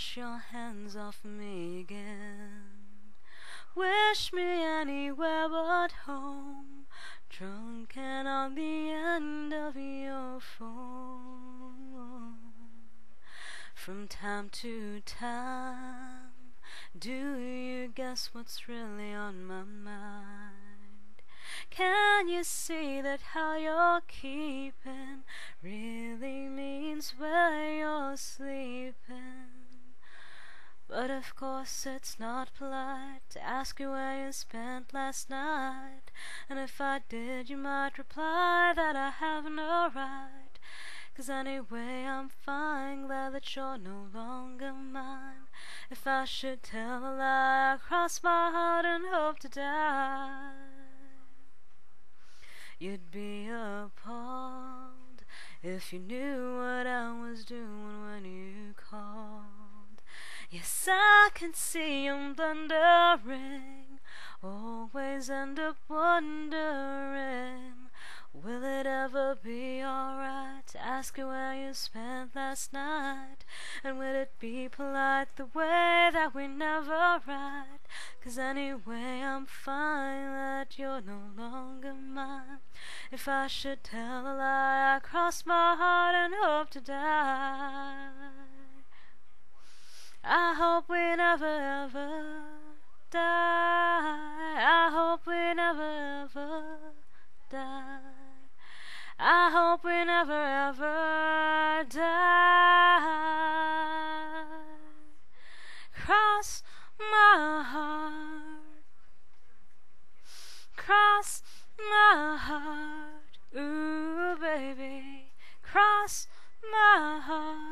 wash your hands off me again. Wish me anywhere but home, drunk and on the end of your phone. From time to time, do you guess what's really on my mind? Can you see that how you're keeping really means where you're sleeping? But of course it's not polite to ask you where you spent last night. And if I did, you might reply that I have no right. Cause anyway, I'm fine, glad that you're no longer mine. If I should tell a lie, I cross my heart and hope to die. You'd be appalled if you knew what I was doing when you called. Yes, I can see you blundering, always end up wondering. Will it ever be alright ask you where you spent last night? And will it be polite the way that we never write? Cause anyway, I'm fine that you're no longer mine. If I should tell a lie, I cross my heart and hope to die. Hope we never ever die. I hope we never ever die. I hope we never ever die. Cross my heart, cross my heart, ooh baby, cross my heart.